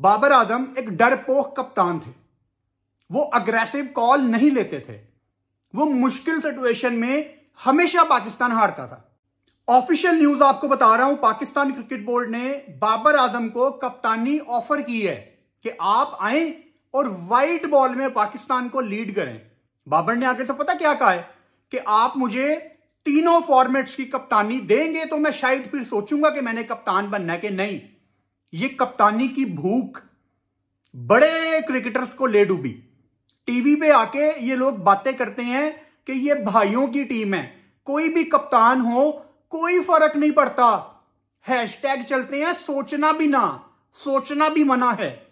बाबर आज़म एक डरपोक कप्तान थे। वो अग्रेसिव कॉल नहीं लेते थे। वो मुश्किल सिचुएशन में हमेशा पाकिस्तान हारता था। ऑफिशियल न्यूज़ आपको बता रहा हूँ, पाकिस्तान क्रिकेट बोर्ड ने बाबर आज़म को कप्तानी ऑफ़र की है कि आप आए और वाइट बॉल में पाकिस्तान को लीड करें। बाबर ने आगे से पता क्या कहा है? कि आप मुझे तीनों फॉर्मेट्स की कप्तानी देंगे तो मैं शायद फिर सोचूँगा कि मैंने कप्तान बनना है कि नहीं। ये कप्तानी की भूख बड़े क्रिकेटर्स को ले डूबी। टीवी पे आके ये लोग बातें करते हैं कि ये भाइयों की टीम है। कोई भी कप्तान हो, कोई फ़र्क नहीं पड़ता। हैशटैग चलते हैं, सोचना भी ना, सोचना भी मना है।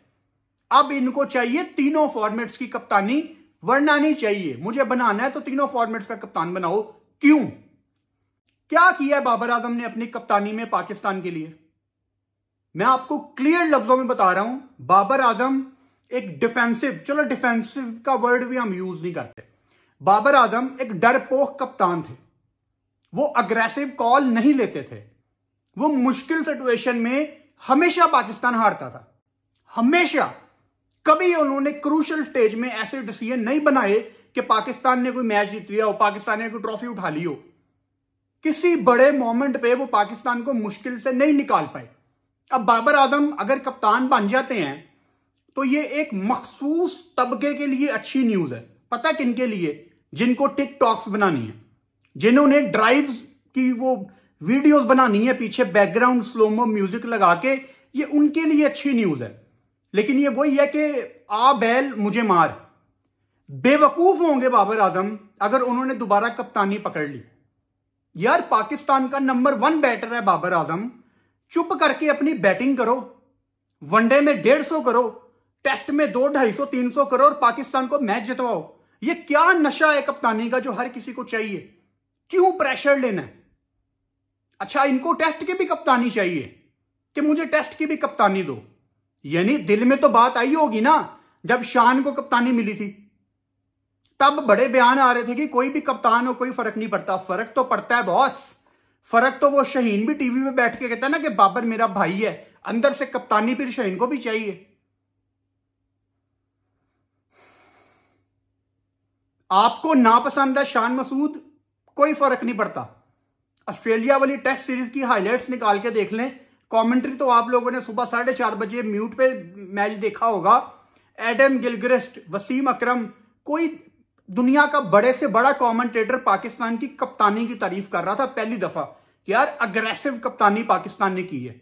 अब इनको चाहिए तीनों फॉर्मेट्स की कप्तानी, वरना नहीं चाहिए। मुझे बनाना है तो तीनों फॉर्मेट्स का कप्तान बनाओ। क्यों? क्या किया बाबर आज़म ने अपनी कप्तानी में पाकिस्तान के लिए? मैं आपको क्लियर लफ्जों में बता रहा हूँ, बाबर आज़म एक डिफेंसिव चलो डिफेंसिव का वर्ड भी हम यूज़ नहीं करते। बाबर आज़म एक डरपोक कप्तान थे। वो अग्रेसिव कॉल नहीं लेते थे। वो मुश्किल सिचुएशन में हमेशा पाकिस्तान हारता था। हमेशा। कभी उन्होंने क्रूशल स्टेज में ऐसे डिसीज़न नहीं बनाए कि पाकिस्तान ने कोई मैच जीत लिया हो, पाकिस्तान ने कोई ट्रॉफी उठा ली हो। किसी बड़े मोमेंट पे वो पाकिस्तान को मुश्किल से नहीं निकाल पाए। अब बाबर आज़म अगर कप्तान बन जाते हैं तो ये एक मखसूस तबके के लिए अच्छी न्यूज़ है। पता किन के लिए? जिनको टिकटॉक्स बनानी है। जिन्होंने ड्राइव्स की वो वीडियोस बनानी है पीछे बैकग्राउंड स्लोमो म्यूज़िक लगा के, ये उनके लिए अच्छी न्यूज़ है। लेकिन ये वही है कि आ बैल मुझे मार। बेवकूफ़ होंगे बाबर आज़म अगर उन्होंने दोबारा कप्तानी पकड़ ली। यार, पाकिस्तान का नंबर वन बैटर है बाबर आज़म। चुप करके अपनी बैटिंग करो। वनडे में डेढ़ सौ करो। टेस्ट में दो, ढाई सौ, तीन सौ करो और पाकिस्तान को मैच जितवाओ। ये क्या नशा है कप्तानी का जो हर किसी को चाहिए? क्यों प्रेशर लेना है? अच्छा इनको टेस्ट की भी कप्तानी चाहिए कि मुझे टेस्ट की भी कप्तानी दो। यानी दिल में तो बात आई होगी ना, जब शान को कप्तानी मिली थी। तब बड़े बयान आ रहे थे कि कोई भी कप्तान हो कोई फ़र्क नहीं पड़ता। फ़र्क तो पड़ता है बॉस फ़र्क तो वो शहीन भी टीवी में बैठ के कहता है ना कि बाबर मेरा भाई है, अंदर से कप्तानी फिर शहीन को भी चाहिए। आपको नापसंद है शान मसूद, कोई फ़र्क नहीं पड़ता। ऑस्ट्रेलिया वाली टेस्ट सीरीज़ की हाइलाइट्स निकाल के देख लें। कमेंट्री तो आप लोगों ने सुबह साढ़े चार बजे म्यूट पे मैच देखा होगा। एडम गिलग्रिस्ट, वसीम अकरम, कोई दुनिया का बड़े से बड़ा कमेंटेटर पाकिस्तान की कप्तानी की तारीफ़ कर रहा था पहली दफ़ा। कि यार अग्रेसिव कप्तानी पाकिस्तान ने की है।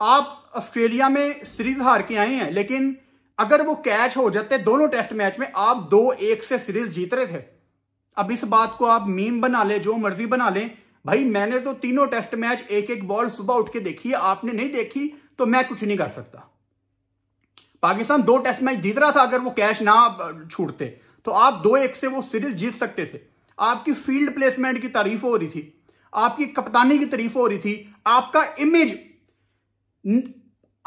आप ऑस्ट्रेलिया में सीरीज़ हार के आए हैं, लेकिन अगर वो कैच हो जाते दोनों टेस्ट मैच में, आप दो एक से सीरीज़ जीत रहे थे। अब इस बात को आप मीम बना ले, जो मर्ज़ी बना लें। भाई, मैंने तो तीनों टेस्ट मैच एक एक बॉल सुबह उठ के देखी है, आपने नहीं देखी तो मैं कुछ नहीं कर सकता। पाकिस्तान दो टेस्ट मैच जीत रहा था, अगर वो कैच ना छूटते तो आप दो एक से वो सीरीज़ जीत सकते थे। आपकी फ़ील्ड प्लेसमेंट की तारीफ़ हो रही थी। आपकी कप्तानी की तारीफ़ हो रही थी। आपका इमेज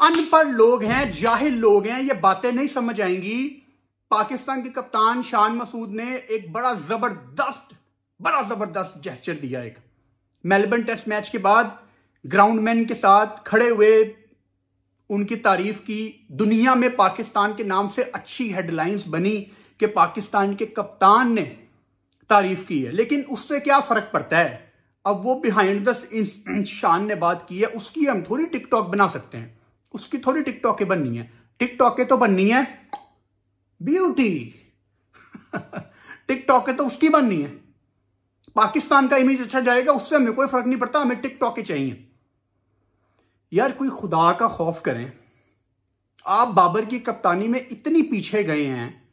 अनपढ़ लोग हैं, जाहिल लोग हैं, ये बातें नहीं समझ आएँगी। पाकिस्तान के कप्तान शान मसूद ने एक बड़ा ज़बरदस्त बड़ा ज़बरदस्त जेस्चर दिया एक। मेलबर्न टेस्ट मैच के बाद ग्राउंडमैन के साथ खड़े हुए, उनकी तारीफ़ की। दुनिया में पाकिस्तान के नाम से अच्छी हेडलाइंस बनी कि पाकिस्तान के कप्तान ने तारीफ़ की है। लेकिन उससे क्या फ़र्क पड़ता है? अब वो बिहाइंड द शान ने बात की है, उसकी हम थोड़ी टिकटॉक बना सकते हैं। उसकी थोड़ी टिकटॉक बननी है। टिकटॉक तो बननी है। ब्यूटी टिकटॉक तो उसकी बननी है। पाकिस्तान का इमेज अच्छा जाएगा, उससे हमें कोई फ़र्क नहीं पड़ता, हमें टिकटॉक चाहिए। यार, कोई खुदा का खौफ करें। आप बाबर की कप्तानी में इतनी पीछे गए हैं।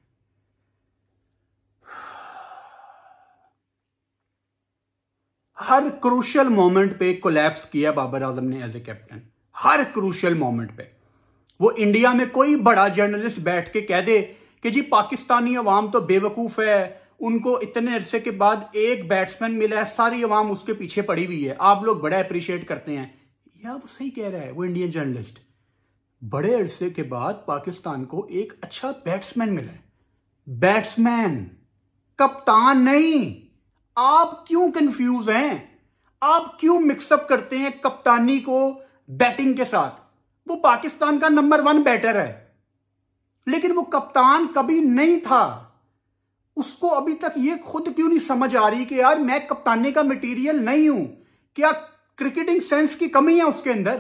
हर क्रूशल मोमेंट पे कोलैप्स किया बाबर आज़म ने एज ए कैप्टन हर क्रूशल मोमेंट पे। वो इंडिया में कोई बड़ा जर्नलिस्ट बैठ के कह दे कि जी पाकिस्तानी अवाम तो बेवकूफ़ है, उनको इतने अरसे के बाद एक बैट्समैन मिला है, सारी अवाम उसके पीछे पड़ी हुई है। आप लोग बड़ा अप्रिशिएट करते हैं। या वो सही कह रहा है, वो इंडियन जर्नलिस्ट बड़े अरसे के बाद पाकिस्तान को एक अच्छा बैट्समैन मिला है। बैट्समैन कप्तान नहीं आप क्यों कंफ्यूज हैं? आप क्यों मिक्सअप करते हैं कप्तानी को बैटिंग के साथ? वो पाकिस्तान का नंबर वन बैटर है। लेकिन वो कप्तान कभी नहीं था। उसको अभी तक ये खुद क्यों नहीं समझ आ रही कि यार मैं कप्तानी का मटेरियल नहीं हूँ? क्या क्रिकेटिंग सेंस की कमी है उसके अंदर?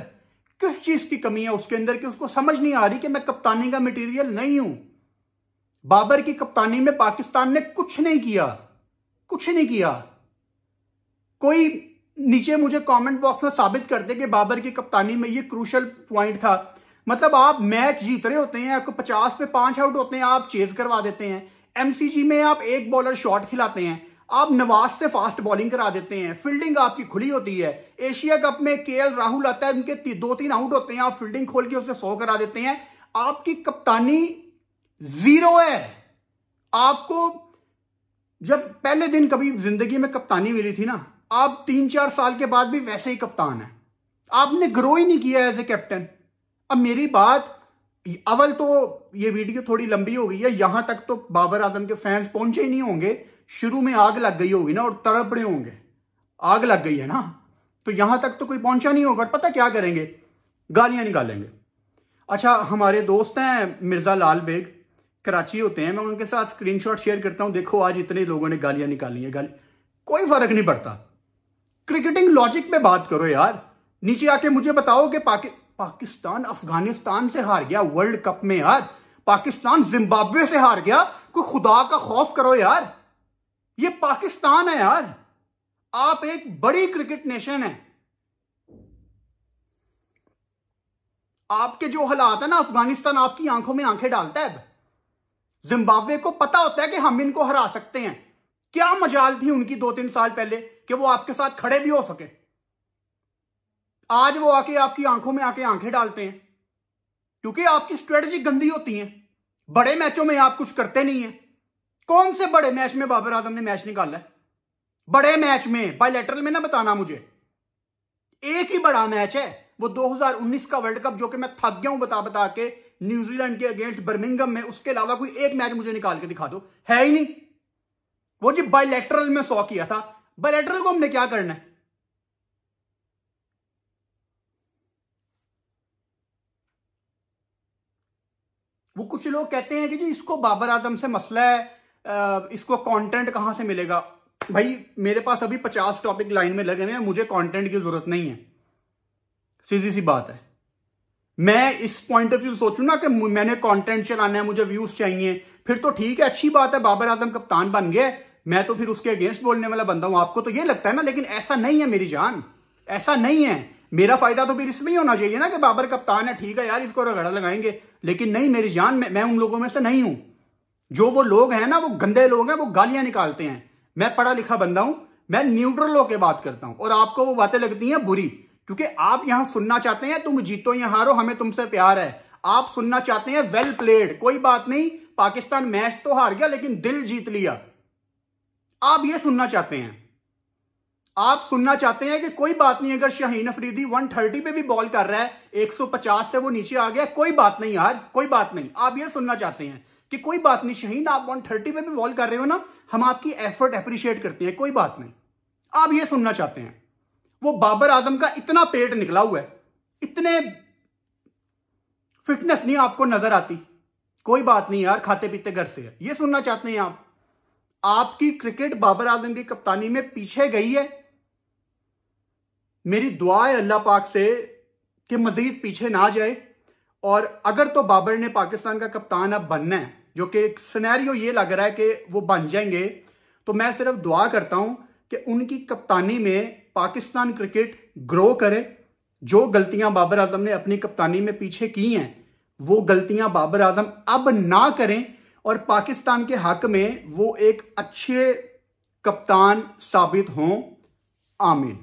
किस चीज़ की कमी है उसके अंदर कि उसको समझ नहीं आ रही कि मैं कप्तानी का मटेरियल नहीं हूँ? बाबर की कप्तानी में पाकिस्तान ने कुछ नहीं किया। कुछ नहीं किया। कोई नीचे मुझे कमेंट बॉक्स में साबित कर दे कि बाबर की कप्तानी में ये क्रूशल पॉइंट था। मतलब आप मैच जीत रहे होते हैं, आपको पचास पे पाँच आउट होते हैं, आप चेज करवा देते हैं। एमसीजी में आप एक बॉलर शॉट खिलाते हैं। आप नवाज़ से फास्ट बॉलिंग करा देते हैं। फील्डिंग आपकी खुली होती है। एशिया कप में के राहुल आता है, उनके दो तीन आउट होते हैं। आप फील्डिंग खोल के उसे सौ करा देते हैं। आपकी कप्तानी ज़ीरो है। आपको जब पहले दिन कभी ज़िंदगी में कप्तानी मिली थी ना, आप तीन चार साल के बाद भी वैसे ही कप्तान है। आपने ग्रो ही नहीं किया एज ए कैप्टन अब मेरी बात अवल तो ये वीडियो थोड़ी लंबी हो गई है, यहाँ तक तो बाबर आज़म के फैंस पहुँचे ही नहीं होंगे, शुरू में आग लग गई होगी ना और तड़प रहे होंगे। आग लग गई है ना? तो यहाँ तक तो कोई पहुँचा नहीं होगा पता क्या करेंगे? गालियाँ निकालेंगे। अच्छा हमारे दोस्त हैं मिर्ज़ा लाल बेग कराची होते हैं मैं उनके साथ स्क्रीनशॉट शेयर करता हूँ। देखो आज इतने लोगों ने गालियाँ निकाली है गाली कोई फ़र्क नहीं पड़ता। क्रिकेटिंग लॉजिक पे बात करो यार। नीचे आके मुझे बताओ कि पाकि, पाकिस्तान अफ़गानिस्तान से हार गया वर्ल्ड कप में यार। पाकिस्तान जिम्बाब्वे से हार गया। कोई खुदा का खौफ करो यार। ये पाकिस्तान है यार। आप एक बड़ी क्रिकेट नेशन है। आपके जो हालात है ना अफ़गानिस्तान आपकी आँखों में आँखें डालता है। जिम्बाब्वे को पता होता है कि हम इनको हरा सकते हैं। क्या मजाल थी उनकी दो तीन साल पहले कि वो आपके साथ खड़े भी हो सके। आज वो आके आपकी आँखों में आके आँखें डालते हैं। क्योंकि आपकी स्ट्रेटजी गंदी होती है। बड़े मैचों में आप कुछ करते नहीं है। कौन से बड़े मैच में बाबर आज़म ने मैच निकाला है? बड़े मैच में बायलेटरल में ना बताना मुझे। एक ही बड़ा मैच है। वो 2019 का वर्ल्ड कप जो कि मैं थक गया हूँ बता बता के न्यूजीलैंड के अगेंस्ट बर्मिंगम में, उसके अलावा कोई एक मैच मुझे निकाल के दिखा दो। है ही नहीं। वो जी बायलेटरल में सौ किया था। बायलेटरल को हमने क्या करना है? वो कुछ लोग कहते हैं कि जी, इसको बाबर आज़म से मसला है इसको कंटेंट कहाँ से मिलेगा? भाई, मेरे पास अभी पचास टॉपिक लाइन में लगे हुए हैं, मुझे कंटेंट की ज़रूरत नहीं है। सीधी सी बात है। मैं इस पॉइंट ऑफ़ व्यू सोचू ना कि मैंने कंटेंट चलाना है मुझे व्यूज़ चाहिए फिर तो ठीक है अच्छी बात है बाबर आज़म कप्तान बन गए। मैं तो फिर उसके अगेंस्ट बोलने वाला बंदा हूँ। आपको तो ये लगता है ना लेकिन ऐसा नहीं है मेरी जान। ऐसा नहीं है। मेरा फ़ायदा तो फिर इसमें ही होना चाहिए ना कि बाबर कप्तान है ठीक है यार इसको रगड़ा लगाएँगे लेकिन नहीं मेरी जान मैं, मैं उन लोगों में से नहीं हूँ। जो वो लोग हैं ना वो गंदे लोग हैं वो गालियाँ निकालते हैं। मैं पढ़ा लिखा बंदा हूँ मैं न्यूट्रल होकर बात करता हूँ और आपको वो बातें लगती हैं बुरी। क्योंकि आप यहाँ सुनना चाहते हैं, तुम जीतो या हारो, हमें तुमसे प्यार है। आप सुनना चाहते हैं वेल प्लेड कोई बात नहीं, पाकिस्तान मैच तो हार गया, लेकिन दिल जीत लिया। आप यह सुनना चाहते हैं। आप सुनना चाहते हैं कि कोई बात नहीं, अगर शाहीन अफरीदी 130 पे भी बॉल कर रहा है 150 से वो नीचे आ गया, कोई बात नहीं यार, कोई बात नहीं। आप ये सुनना चाहते हैं कि कोई बात नहीं, शहीन, आप 130 पे भी बॉल कर रहे हो ना, हम आपकी एफर्ट अप्रिशिएट करते हैं, कोई बात नहीं। आप ये सुनना चाहते हैं। वो बाबर आज़म का इतना पेट निकला हुआ है, इतने फिटनेस नहीं आपको नज़र आती। कोई बात नहीं यार, खाते पीते घर से है। ये सुनना चाहते हैं आप। आपकी क्रिकेट बाबर आज़म की कप्तानी में पीछे गई है। मेरी दुआ है अल्लाह पाक से कि मजीद पीछे ना जाए। और अगर तो बाबर ने पाकिस्तान का कप्तान अब बनना है, जो कि एक सिनेरियो ये लग रहा है कि वो बन जाएँगे तो मैं सिर्फ़ दुआ करता हूँ कि उनकी कप्तानी में पाकिस्तान क्रिकेट ग्रो करे, जो गलतियाँ बाबर आज़म ने अपनी कप्तानी में पीछे की हैं, वो गलतियाँ बाबर आज़म अब ना करें और पाकिस्तान के हक में वो एक अच्छे कप्तान साबित हों। आमीन।